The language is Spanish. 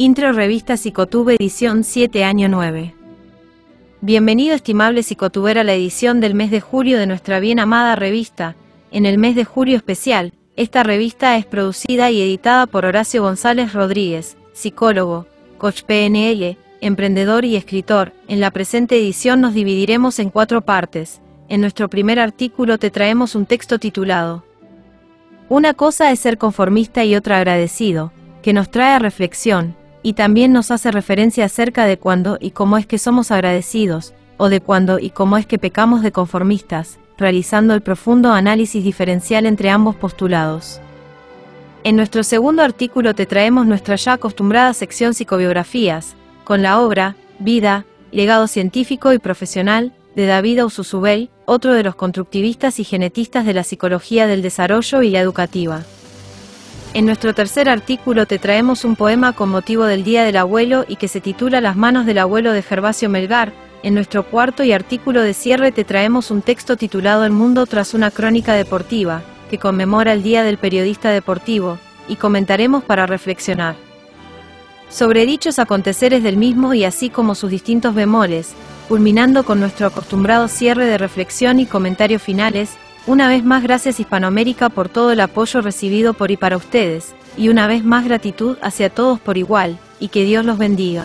Intro Revista Psicotube Edición 7 Año 9. Bienvenido estimable psicotuber a la edición del mes de julio de nuestra bien amada revista. En el mes de julio especial, esta revista es producida y editada por Horacio González Rodríguez, psicólogo, coach PNL, emprendedor y escritor. En la presente edición nos dividiremos en cuatro partes. En nuestro primer artículo te traemos un texto titulado Una cosa es ser conformista y otra agradecido, que nos trae a reflexión, y también nos hace referencia acerca de cuándo y cómo es que somos agradecidos, o de cuándo y cómo es que pecamos de conformistas, realizando el profundo análisis diferencial entre ambos postulados. En nuestro segundo artículo te traemos nuestra ya acostumbrada sección psicobiografías, con la obra, Vida, legado científico y profesional, de David Ususubel, otro de los constructivistas y genetistas de la psicología del desarrollo y la educativa. En nuestro tercer artículo te traemos un poema con motivo del Día del Abuelo y que se titula Las manos del abuelo de Gervasio Melgar. En nuestro cuarto y artículo de cierre te traemos un texto titulado El mundo tras una crónica deportiva, que conmemora el Día del Periodista Deportivo, y comentaremos para reflexionar sobre dichos aconteceres del mismo y así como sus distintos bemoles, culminando con nuestro acostumbrado cierre de reflexión y comentarios finales, una vez más gracias Hispanoamérica por todo el apoyo recibido por y para ustedes, y una vez más gratitud hacia todos por igual, y que Dios los bendiga.